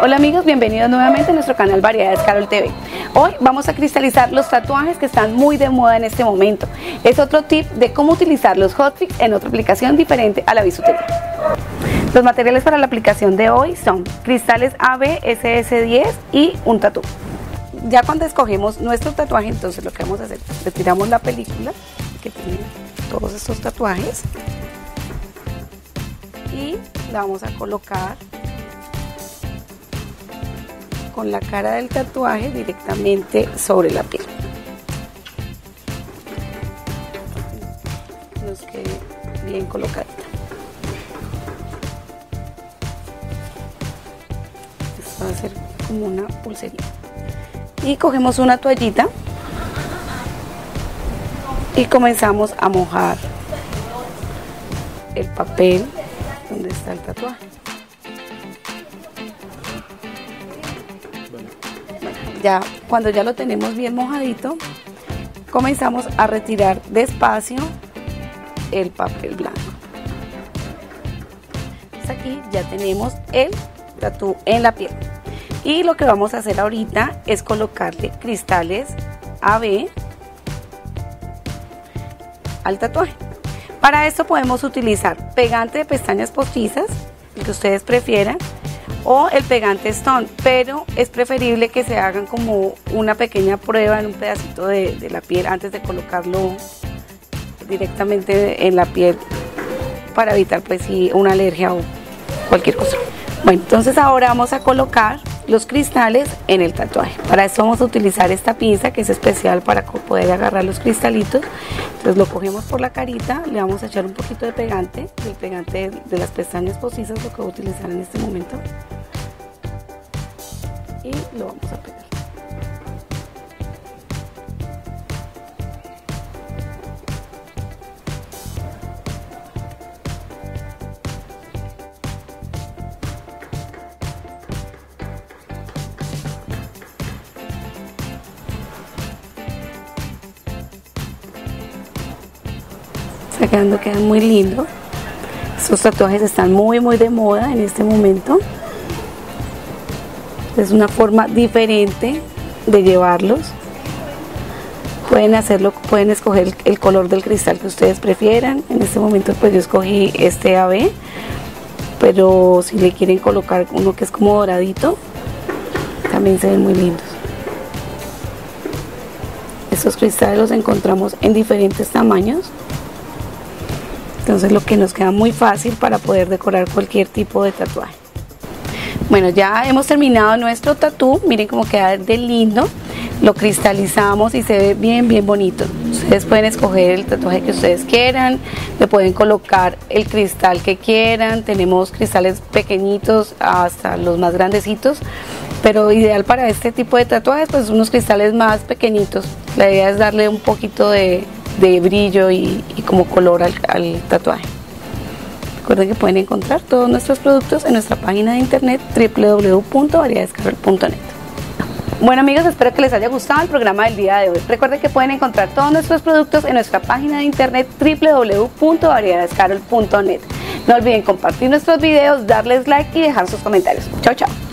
Hola amigos, bienvenidos nuevamente a nuestro canal Variedades Carol TV. Hoy vamos a cristalizar los tatuajes que están muy de moda en este momento. Es otro tip de cómo utilizar los hotfix en otra aplicación diferente a la bisutería. Los materiales para la aplicación de hoy son cristales AB SS10 y un tatu. Ya cuando escogemos nuestro tatuaje, entonces lo que vamos a hacer, retiramos la película que tiene todos estos tatuajes y la vamos a colocar con la cara del tatuaje directamente sobre la piel. Nos quede bien colocadita. Esto va a ser como una pulserita. Y cogemos una toallita y comenzamos a mojar el papel donde está el tatuaje. ya cuando ya lo tenemos bien mojadito, comenzamos a retirar despacio el papel blanco. aquí ya tenemos el tatú en la piel. Y lo que vamos a hacer ahorita es colocarle cristales AB al tatuaje. Para esto podemos utilizar pegante de pestañas postizas, el que ustedes prefieran, o el pegante Stone, pero es preferible que se hagan como una pequeña prueba en un pedacito de, la piel antes de colocarlo directamente en la piel para evitar pues una alergia o cualquier cosa. Bueno, entonces ahora vamos a colocar los cristales en el tatuaje. Para eso vamos a utilizar esta pinza que es especial para poder agarrar los cristalitos. Entonces lo cogemos por la carita, le vamos a echar un poquito de pegante, el pegante de las pestañas postizas, lo que voy a utilizar en este momento. Y lo vamos a pegar. Quedando, quedan muy lindo. Estos tatuajes están muy muy de moda en este momento. Es una forma diferente de llevarlos. Pueden hacerlo, pueden escoger el color del cristal que ustedes prefieran. En este momento pues yo escogí este AB, pero si le quieren colocar uno que es como doradito, también se ven muy lindos. Estos cristales los encontramos en diferentes tamaños. Entonces lo que nos queda muy fácil para poder decorar cualquier tipo de tatuaje. Bueno, ya hemos terminado nuestro tatú. Miren cómo queda de lindo. Lo cristalizamos y se ve bien, bien bonito. Ustedes pueden escoger el tatuaje que ustedes quieran. Le pueden colocar el cristal que quieran. Tenemos cristales pequeñitos hasta los más grandecitos. Pero ideal para este tipo de tatuajes, pues unos cristales más pequeñitos. La idea es darle un poquito de, de brillo y, como color al, tatuaje. Recuerden que pueden encontrar todos nuestros productos en nuestra página de internet www.variedadescarol.net. Bueno amigos, espero que les haya gustado el programa del día de hoy. Recuerden que pueden encontrar todos nuestros productos en nuestra página de internet www.variedadescarol.net. No olviden compartir nuestros videos, darles like y dejar sus comentarios. Chao, chao.